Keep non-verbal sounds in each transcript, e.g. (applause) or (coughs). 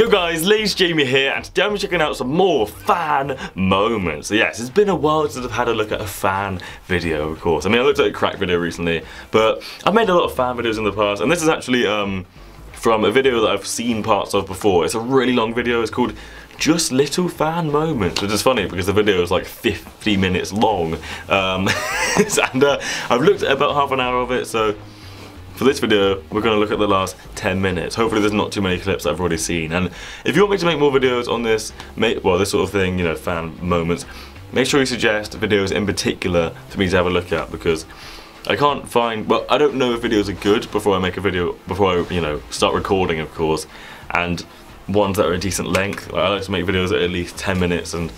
Yo guys, Lazy Jamie here, and today I'm checking out some more phan moments. So yes, it's been a while since I've had a look at a fan video, of course. I mean, I looked at a crack video recently, but I've made a lot of fan videos in the past, and this is actually um, from a video that I've seen parts of before. It's a really long video, it's called just little phan moments, which is funny because the video is like 50 minutes long. Um, (laughs) and uh, I've looked at about half an hour of it, so for this video, we're going to look at the last 10 minutes. Hopefully there's not too many clips I've already seen. And if you want me to make more videos on this, well, this sort of thing, you know, phan moments, make sure you suggest videos in particular for me to have a look at because I can't find, well, I don't know if videos are good before I make a video, before I, you know, start recording, of course. And ones that are a decent length. Like, I like to make videos at at least 10 minutes and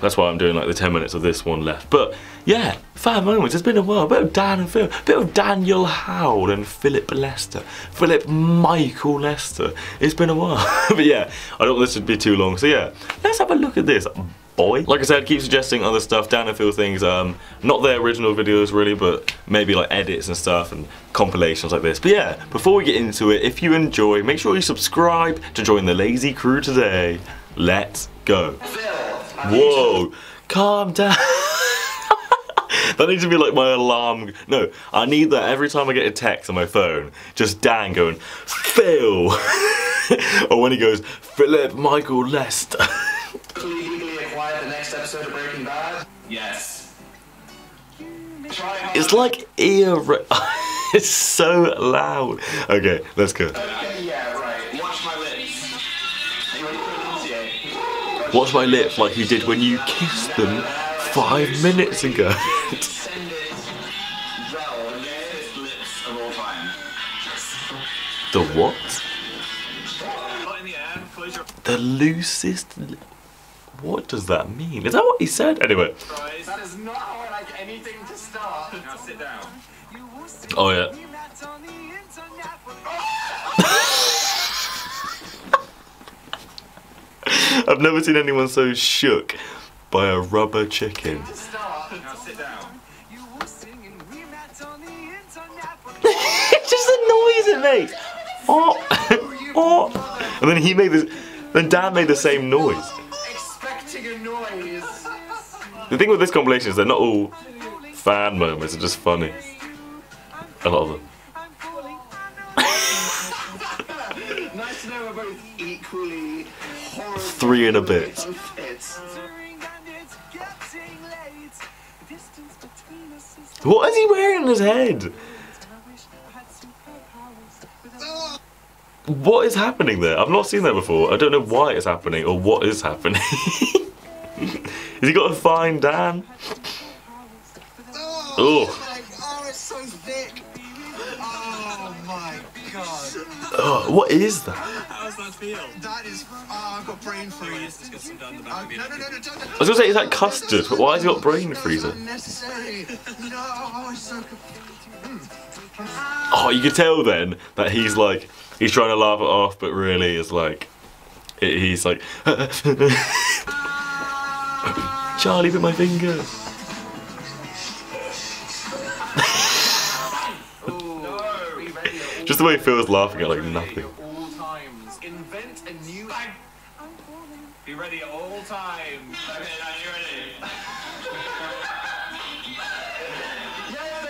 that's why I'm doing like the 10 minutes of this one left. But yeah, phan moments. It's been a while. A bit of Dan and Phil. A bit of Daniel Howell and Philip Lester. Philip Michael Lester. It's been a while. (laughs) but yeah, I don't want this to be too long. So yeah, let's have a look at this. Boy. Like I said, keep suggesting other stuff, Dan and Phil things, um, not their original videos really, but maybe like edits and stuff and compilations like this. But yeah, before we get into it, if you enjoy, make sure you subscribe to join the Lazy Crew today. Let's go. Whoa, calm down. (laughs) that needs to be like my alarm. No, I need that every time I get a text on my phone. Just Dan going, Phil. (laughs) or when he goes, Philip Michael Lester. legally acquired the next episode of Breaking Bad? Yes. It's like ear. (laughs) it's so loud. Okay, let's go. Uh, Watch my lips like you did when you kissed them five minutes ago. Send it. Well, Loosest lips of all time. the what? The air. Close your The loosest. li- What does that mean? Is that what he said? Anyway. that is not how I like anything to start. Now sit down. Oh yeah. (laughs) I've never seen anyone so shook by a rubber chicken. To start. Now sit down. (laughs) it's just the noise it makes. Oh, (laughs) oh. And then he made this. Then Dan made the same noise. Noise. The thing with this compilation is they're not all phan moments. They're just funny. A lot of them. Nice to know we're both equally horrible. Three and a bit. What is he wearing on his head? What is happening there? I've not seen that before. I don't know why it's happening or what is happening. (laughs) Has he got a fine Dan? Oh, Oh. oh, it's so thick. Oh my god. Oh, what is that? How does that feel? That is. Oh, I've got brain freeze. Just get some down the Uh, back of no, no, no, no, don't. I was gonna say it's like custard, but why has he got brain freezer? No, oh, it's so. Oh, you can tell then that he's like he's trying to laugh it off, but really is like he's like (laughs) Charlie bit my finger. Just the way Phil Phil's laughing at like nothing. all times. Invent a new. Be ready at all times. (laughs) Okay, now you ready? (laughs) Yes,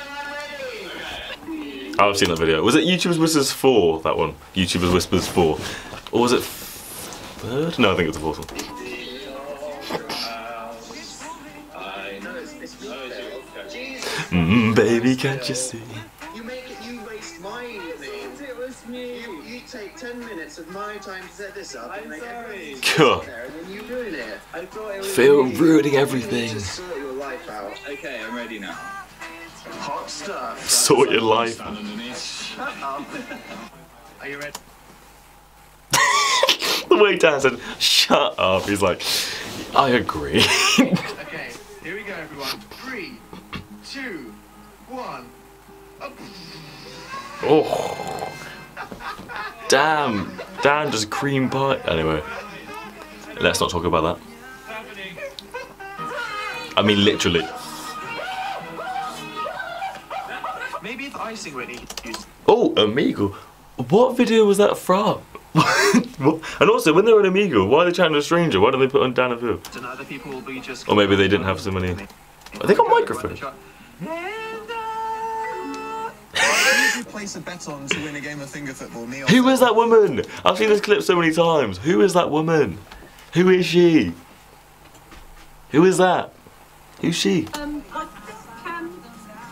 I'm ready. I've seen that video. Was it YouTubers Whispers 4, that one? YouTubers Whispers 4. Or was it third? No, I think it was the fourth one. I Mm, baby, can't you see? Time to set this up. I'm sorry. Cool. sit and then you ruin it. I thought it was Phil ruining everything. sort your life out. Okay, I'm ready now. Hot stuff. Sort your life. (laughs) Are you ready? (laughs) The way Dan said, shut up, he's like, I agree. (laughs) Okay, here we go, everyone. Three, two, one. Oh. Damn. Dan does cream pie. Anyway, let's not talk about that. I mean, literally. Maybe if icing were used. Oh, Amigo. What video was that from? (laughs) And also, when they were in Amigo, why are they chatting to a stranger? Why don't they put on Dan and Phil? And other people will be just. Or maybe they didn't have so many. Are they got microphones. Who you place a bet on to win a game of finger football? Me or Who Phil? is that woman? I've seen this clip so many times. Who is that woman? Who is she? Who is that? Who's she? Um, I think, um,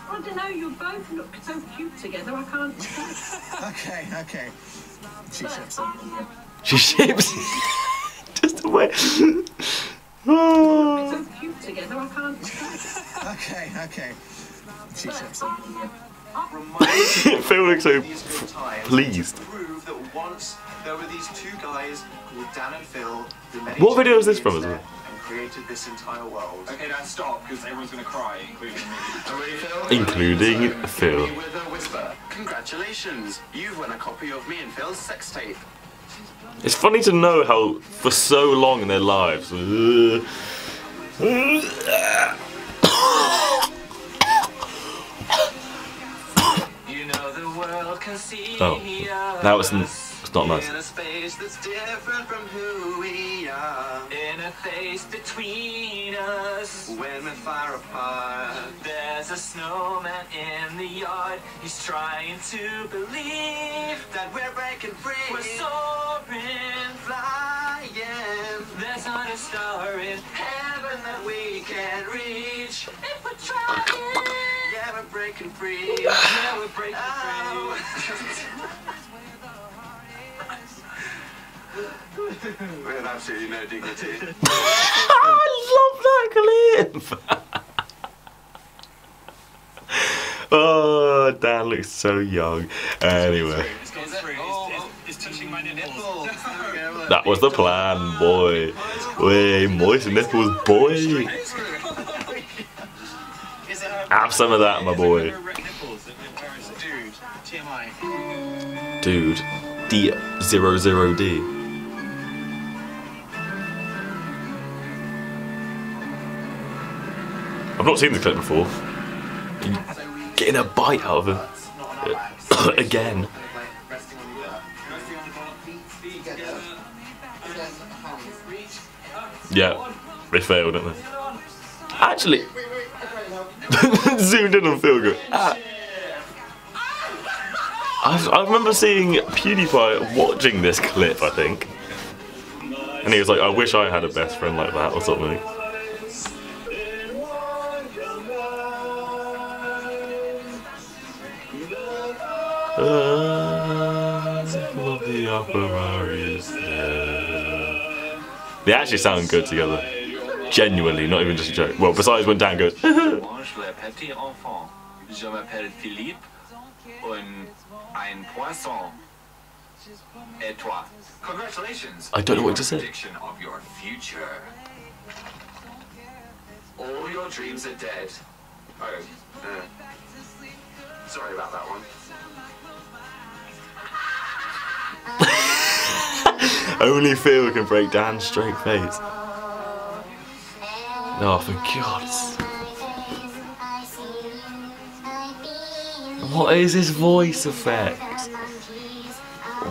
I don't know, you both look so cute together, I can't. (laughs) Okay, okay. She ships it. She ships. (laughs) Just a way. (laughs) Oh. So cute together, I can't say. Okay, okay. She ships it. (laughs) Phil looks so pleased. to prove that once there were these two guys called Dan and Phil who What video is this from as well? created this entire world. Okay, now stop, because everyone's gonna cry, including me. Phil? Including Phil. Me with a whisper. Congratulations, you've won a copy of me and Phil's sex tape. It's funny to know how, for so long in their lives. Uh, Oh, that was it's not nice. In a space that's different from who we are. In a face between us, When we're far apart. there's a snowman in the yard. He's trying to believe That we're breaking free. we're soaring. flying. There's not a star in Heaven that we can reach. if we're trying. Yeah, we're breaking free. Yeah, we're breaking Oh. With absolutely no dignity. (laughs) (laughs) I love that clip. (laughs) oh, Dan looks so young. Anyway, It's gone through. It's, it's, it's touching my nipples. that was the plan, boy. Way moist nipples, boy. Have some of that, my boy. Dude, D zero zero D. I've not seen the clip before. Getting a bite out of him. (coughs) Again. Resting on your Yeah, they failed, didn't they? Actually, zoomed in on feel good. Ah. I, I remember seeing PewDiePie watching this clip, I think. And he was like, I wish I had a best friend like that or something. Uh, the opera is there. They actually sound good together. Genuinely, not even just a joke. Well, besides when Dan goes, je suis petit enfant. Je m'appelle Philippe und ein poisson. Et toi? Congratulations. I don't know what to say. Of your future. All your dreams are dead. Oh, uh, sorry about that one. (laughs) only Phil can break Dan's straight face. Oh, for God's What is this voice effect?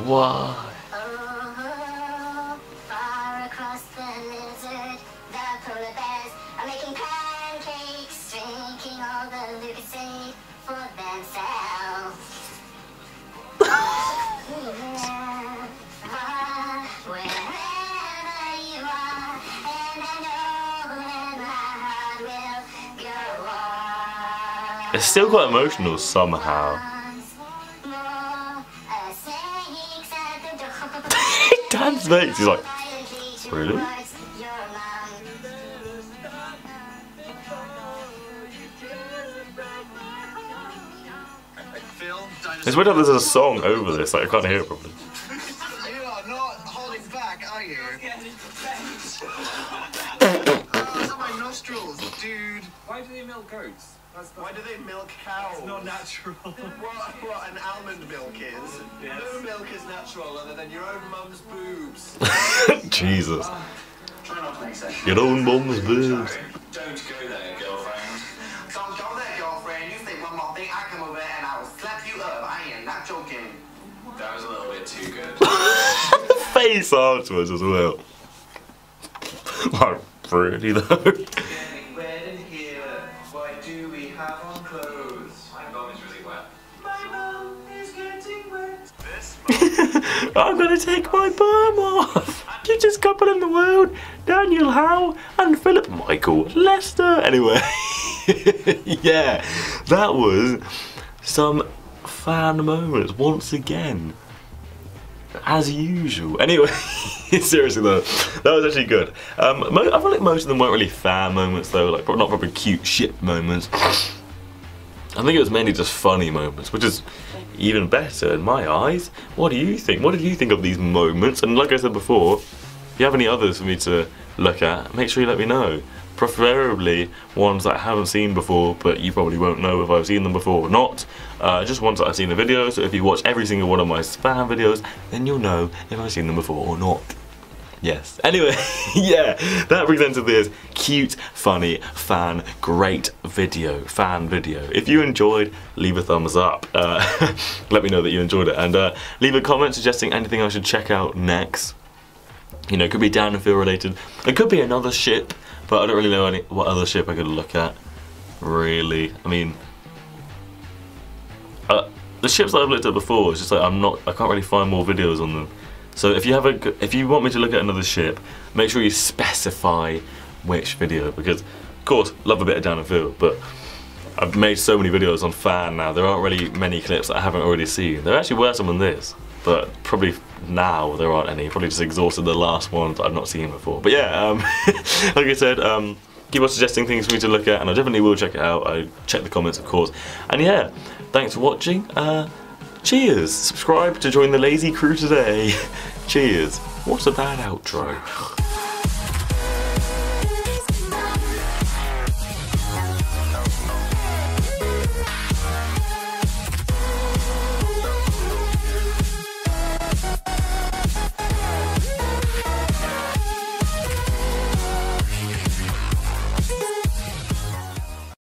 Why? It's still quite emotional somehow. Dan's face, he's like, Really? It's weird how there's a song over this, like I can't hear it properly. Milk goats? That's Why do they milk cows? It's not natural. (laughs) What, what an almond milk is? Yes. No milk is natural other than your own mum's boobs. (laughs) Jesus. Try not to make sense. Your own mum's boobs. Don't go there, girlfriend. Don't go there, girlfriend. You say one more thing, I come over and I will slap you up. I am not joking. That was a little bit too good. (laughs) face afterwards as well. Like, really though? I'm gonna take my bum off. Cutest couple in the world, Daniel Howell and Philip Michael Lester. Anyway, (laughs) yeah, that was some phan moments once again. As usual. Anyway, (laughs) seriously though, that was actually good. Um, I feel like most of them weren't really phan moments though, like not proper cute shit moments. I think it was mainly just funny moments, which is even better in my eyes. What do you think? What did you think of these moments? And like I said before, if you have any others for me to look at, make sure you let me know. Preferably ones that I haven't seen before, but you probably won't know if I've seen them before or not. Uh, just ones that I've seen the video, so if you watch every single one of my fan videos, then you'll know if I've seen them before or not. Yes. Anyway, (laughs) yeah, that brings this cute, funny, fan, great video, fan video. If you enjoyed, leave a thumbs up. Uh, (laughs) let me know that you enjoyed it, and uh, leave a comment suggesting anything I should check out next. You know, it could be Phil related. It could be another ship, but I don't really know any what other ship I could look at. Really, I mean, uh, the ships that I've looked at before, it's just like I'm not, I can't really find more videos on them. So if you have a, if you want me to look at another ship, make sure you specify which video because, of course, love a bit of Dan and but I've made so many videos on Phan now. There aren't really many clips that I haven't already seen. There actually were some on this, but probably now there aren't any. Probably just exhausted the last ones I've not seen before. But yeah, um, (laughs) like I said, um, keep on suggesting things for me to look at, and I definitely will check it out. I check the comments, of course. And yeah, thanks for watching. Uh, cheers. Subscribe to join the lazy crew today. cheers. What a bad outro.